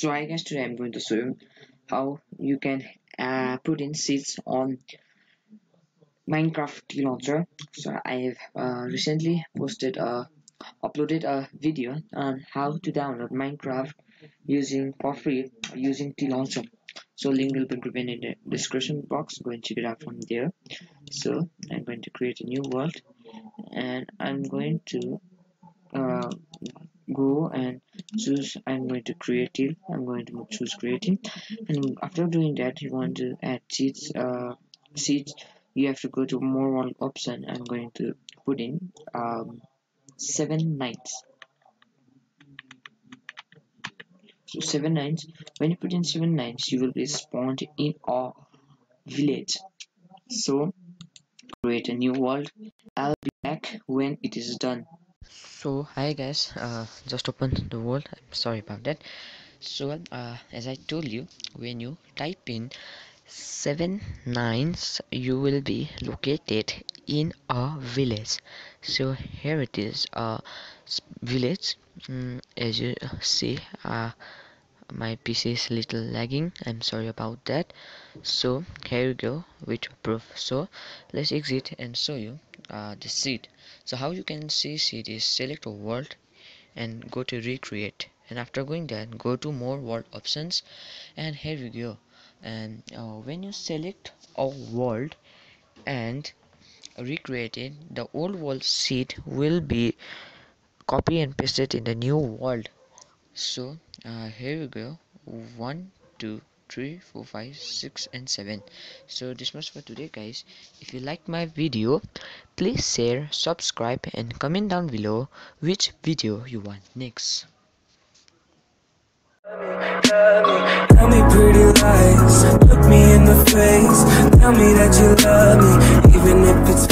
so I guess today I'm going to show you how you can uh, put in seeds on Minecraft launcher. So I have uh, recently posted a uploaded a video on how to download Minecraft using for free using launcher. So link will be given in the description box. Go and check it out from there. So I'm going to create a new world and I'm going to uh, go and choose I'm going to creative I'm going to choose creative. And after doing that you want to add seeds uh seeds you have to go to more option. I'm going to put in um seven nights. So seven nights when you put in seven nights you will be spawned in a village. So create a new world. I'll be back when it is done so hi guys. Uh, just open the world. I'm sorry about that. So uh, as i told you when you type in seven nines you will be located in a village. So here it is a village. Mm, as you see uh, my pc is little lagging. I'm sorry about that. So here you go with proof. So let's exit and show you uh, the seed. So how you can see seed is select a world and go to recreate. And after going there go to more world options. And here we go. And uh, when you select a world and recreate it the old world seed will be copy and pasted in the new world. So uh, here we go. One two three four five six and seven. So this much for today guys. If you like my video please share subscribe and comment down below which video you want next. Tell me pretty lies, look me in the face. Tell me that you love me, even if it's